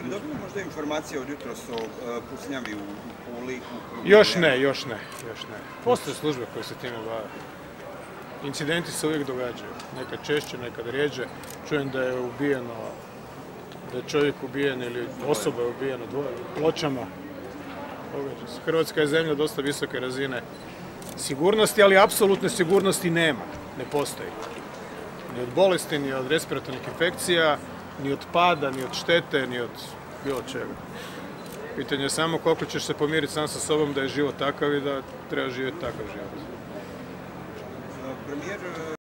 Jeste li dobili možda informacije od jutros o e, pucnjavi u, Puli? Još ne, još ne, još ne. Postoje službe koje se time bave. Incidenti se uvijek događaju. Nekad češće, nekad rijeđe. Čujem da je ubijeno, da je čovjek ubijen ili osoba je ubijena dvoje pločama. Hrvatska je zemlja dosta visoke razine sigurnosti, ali apsolutne sigurnosti nema. Ne postoji. Ni od bolesti, ni od respiratornih infekcija, ni od pada, ni od štete, ni od bilo čega. Pitanje je samo koliko ćeš se pomiriti sam sa sobom da je život takav i da treba živjeti takav život. Premijer